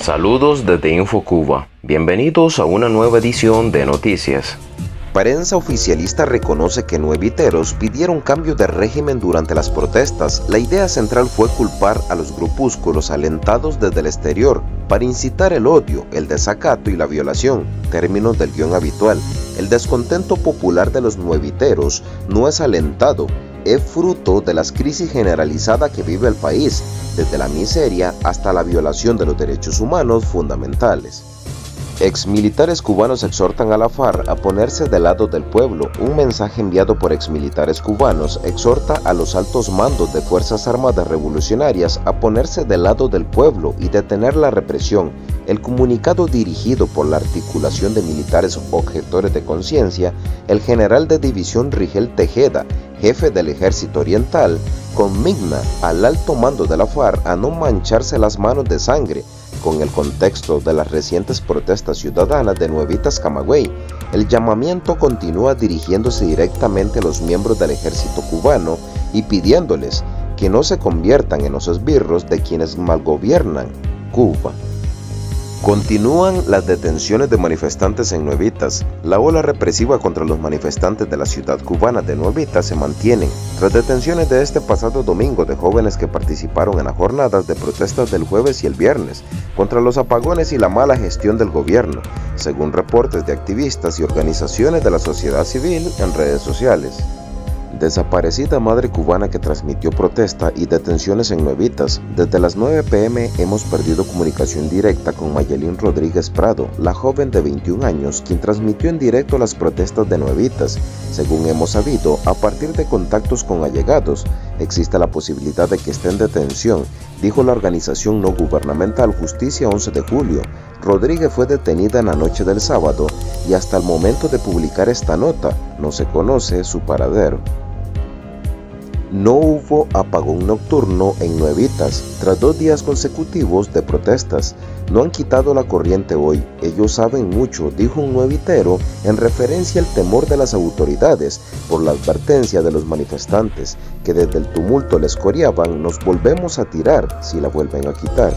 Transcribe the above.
Saludos desde InfoCuba. Bienvenidos a una nueva edición de Noticias. Prensa oficialista reconoce que nueviteros pidieron cambio de régimen durante las protestas. La idea central fue culpar a los grupúsculos alentados desde el exterior para incitar el odio, el desacato y la violación, términos del guion habitual. El descontento popular de los nueviteros no es alentado, es fruto de las crisis generalizada que vive el país, desde la miseria hasta la violación de los derechos humanos fundamentales. Exmilitares cubanos exhortan a la FARC a ponerse del lado del pueblo. Un mensaje enviado por exmilitares cubanos exhorta a los altos mandos de Fuerzas Armadas Revolucionarias a ponerse del lado del pueblo y detener la represión. El comunicado dirigido por la articulación de militares objetores de conciencia, el general de división Rigel Tejeda, jefe del ejército oriental, conmigna al alto mando de la FARC a no mancharse las manos de sangre con el contexto de las recientes protestas ciudadanas de Nuevitas Camagüey, el llamamiento continúa dirigiéndose directamente a los miembros del ejército cubano y pidiéndoles que no se conviertan en los esbirros de quienes malgobiernan Cuba. Continúan las detenciones de manifestantes en Nuevitas. La ola represiva contra los manifestantes de la ciudad cubana de Nuevitas se mantienen, tras detenciones de este pasado domingo de jóvenes que participaron en las jornadas de protestas del jueves y el viernes contra los apagones y la mala gestión del gobierno, según reportes de activistas y organizaciones de la sociedad civil en redes sociales. Desaparecida madre cubana que transmitió protesta y detenciones en Nuevitas. Desde las 9 pm hemos perdido comunicación directa con Mayelín Rodríguez Prado, la joven de 21 años quien transmitió en directo las protestas de Nuevitas. Según hemos sabido, a partir de contactos con allegados, existe la posibilidad de que esté en detención, dijo la organización no gubernamental Justicia 11 de julio. Rodríguez fue detenida en la noche del sábado y hasta el momento de publicar esta nota no se conoce su paradero. No hubo apagón nocturno en Nuevitas tras dos días consecutivos de protestas. No han quitado la corriente hoy, ellos saben mucho, dijo un nuevitero en referencia al temor de las autoridades por la advertencia de los manifestantes que desde el tumulto les coreaban nos volvemos a tirar si la vuelven a quitar.